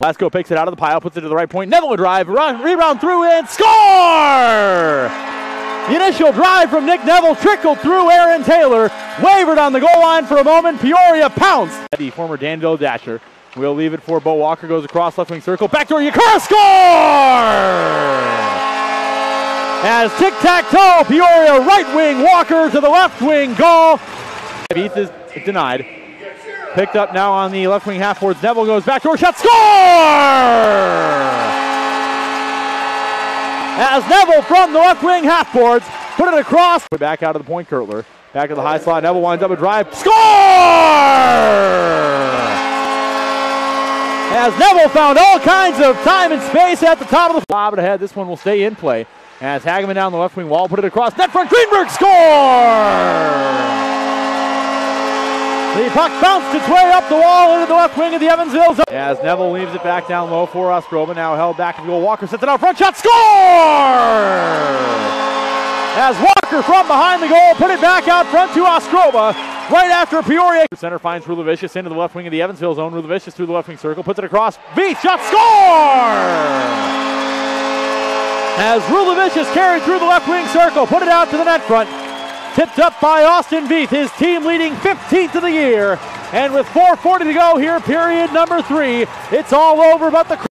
Lasco picks it out of the pile, puts it to the right point. Neville drive, run, rebound through and score! The initial drive from Nick Neville trickled through Aaron Taylor, wavered on the goal line for a moment. Peoria pounced. The former Danville Dasher will leave it for Bo Walker, goes across left wing circle, backdoor Yakura score! As tic tac toe, Peoria right wing Walker to the left wing goal. Beats is denied. Picked up now on the left wing half boards. Neville goes back door shot, score! As Neville from the left wing half boards put it across. Back out of the point, Kurtler. Back to the high slot. Neville winds up a drive. Score! As Neville found all kinds of time and space at the top of the lob it ahead. This one will stay in play. As Hagaman down the left wing wall, put it across net front. Greenberg score! The puck bounced its way up the wall into the left wing of the Evansville zone. As Neville leaves it back down low for Ostroba. Now held back to goal. Walker sets it out front. Shot score! As Walker from behind the goal put it back out front to Ostroba. Right after Peoria. Center finds Rulavicius into the left wing of the Evansville zone. Rulavicius through the left wing circle. Puts it across. Beat shot score! As Rulavicius carried through the left wing circle. Put it out to the net front. Tipped up by Austin Vieth, his team leading 15th of the year. And with 4.40 to go here, period number three, it's all over but the